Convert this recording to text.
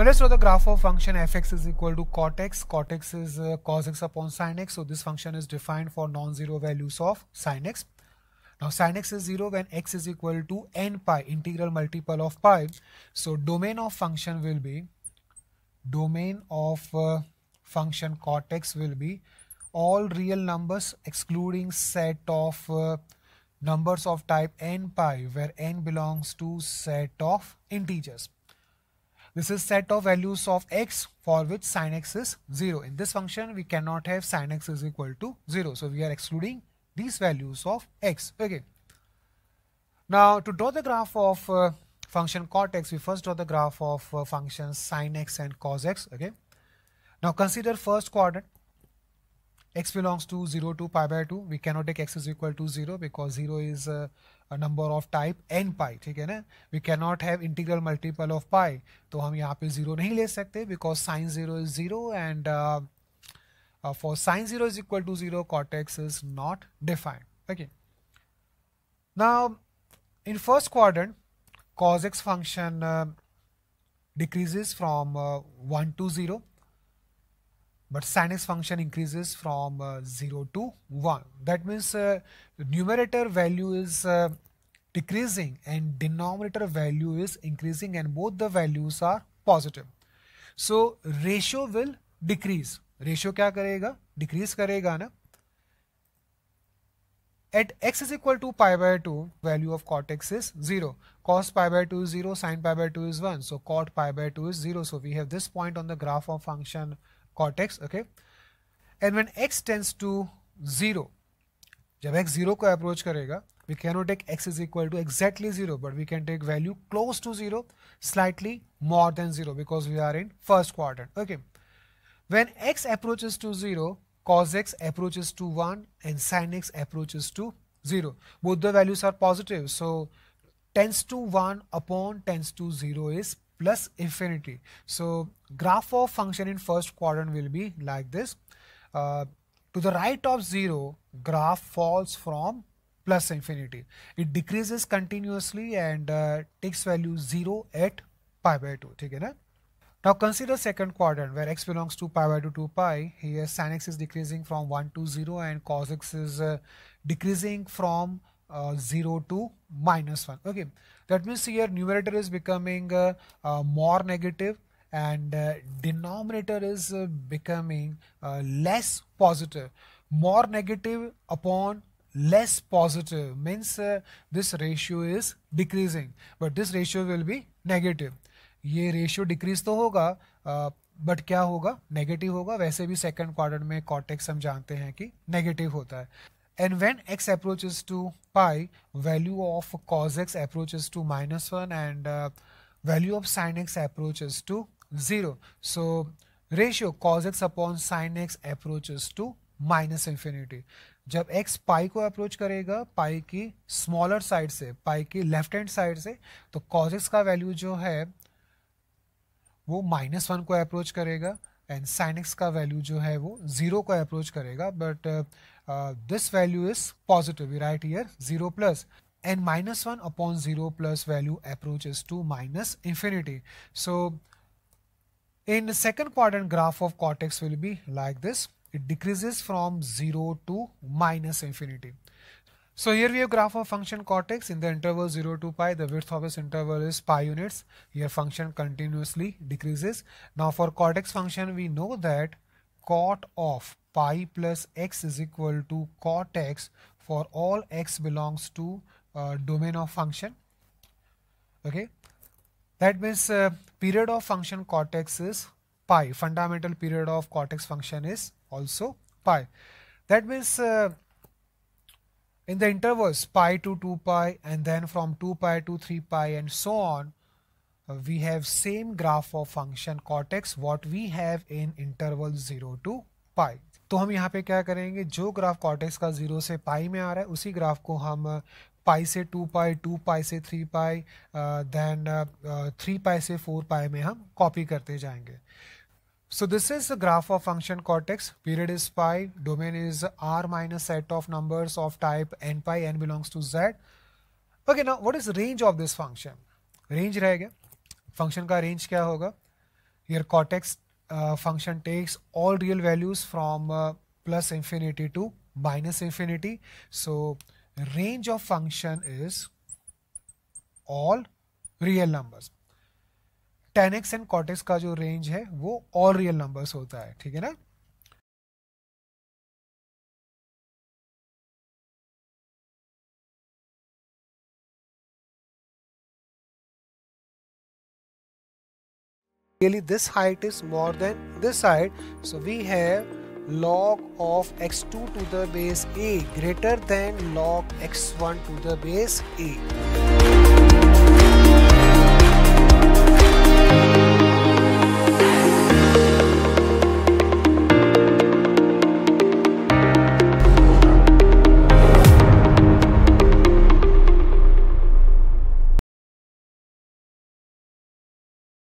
Now let's draw the graph of function fx is equal to cot x. Cot x is uh, cos x upon sin x. So this function is defined for non-zero values of sin x. Now sin x is 0 when x is equal to n pi integral multiple of pi. So domain of function will be domain of uh, function cot x will be all real numbers excluding set of uh, numbers of type n pi where n belongs to set of integers. This is set of values of x for which sin x is 0. In this function, we cannot have sin x is equal to 0. So, we are excluding these values of x. Okay. Now, to draw the graph of uh, function cot x, we first draw the graph of uh, functions sin x and cos x. Okay. Now, consider first quadrant x belongs to 0 to pi by 2 we cannot take x is equal to 0 because 0 is uh, a, number of type n pi ठीक we cannot have integral multiple of pi. So we यहाँ पे 0 नहीं ले सकते because sin 0 is 0 and uh, uh, for sin 0 is equal to 0 cot x is not defined. Okay. Now in first quadrant cos x function uh, decreases from uh, 1 to 0 but sin x function increases from uh, 0 to 1 that means uh, numerator value is uh, decreasing and denominator value is increasing and both the values are positive. So ratio will decrease. Ratio kya karega? Decrease karega na? At x is equal to pi by 2 value of cot x is 0 cos pi by 2 is 0 sin pi by 2 is 1 so cot pi by 2 is 0 so we have this point on the graph of function cot x okay? And when x tends to 0 जब x 0 को approach करेगा we cannot take x is equal to exactly 0 but we can take value close to 0 slightly more than 0 because we are in first quadrant okay? When x approaches to 0 cos x approaches to 1 and sin x approaches to 0 both the values are positive so tends to 1 upon tends to 0 is plus infinity. So graph of function in first quadrant will be like this. Uh, to the right of 0, graph falls from plus infinity. It decreases continuously and uh, takes value 0 at pi by 2. Okay, now consider second quadrant where x belongs to pi by 2 to pi. Here sin x is decreasing from 1 to 0 and cos x is uh, decreasing from uh, 0 to minus 1. Okay, that means here numerator is becoming uh, uh, more negative and uh, denominator is uh, becoming uh, less positive. More negative upon less positive means uh, this ratio is decreasing but this ratio will be negative. ये ratio decrease तो होगा but क्या होगा negative होगा वैसे भी second quarter में cortex हम जानते हैं कि नेगेटिव होता है and when x approaches to pi value of cos x approaches to minus 1 and uh, value of sin x approaches to 0 so ratio cos x upon sin x approaches to minus infinity जब x pi को approach करेगा पाई की smaller side से पाई की left hand side से तो cos x का value जो है वो माइनस वन को अप्रोच करेगा एंड साइनिक्स का वैल्यू जो है वो ज़ीरो को अप्रोच करेगा but this value is positive right here zero plus and minus one upon zero plus value approach is to minus infinity so in second Kwar graph of cot x will be like this it decreases from zero to minus infinity So here we have graph of function cot x in the interval 0 to pi. The width of this interval is pi units. Here function continuously decreases. Now for cot x function we know that cot of pi plus x is equal to cot x for all x belongs to uh, domain of function okay that means uh, period of function cot x is pi fundamental period of cot x function is also pi that means uh, in the intervals pi to 2 pi and then from 2 pi to 3 pi and so on uh, we have same graph of function cot x what we have in interval 0 to pi तो हम यहाँ पे क्या करेंगे जो graph cortex का zero से पाई में आ रहा है उसी ग्राफ को हम पाई से टू पाई टू पाई से three pi then three pi से फोर पाई में हम कॉपी करते जाएँगे So this is the graph of function cot x. Period is pi, domain is r minus set of numbers of type n pi, n belongs to z. Okay, now what is range of this function? Range रहेगा. Function का range क्या होगा? Here cot x uh, function takes all real values from uh, plus infinity to minus infinity. So range of function is all real numbers. 10x and cot x का जो range है वो all real numbers होता है ठीक है ना really this height is more than this height so we have log of x2 to the base a greater than log x1 to the base a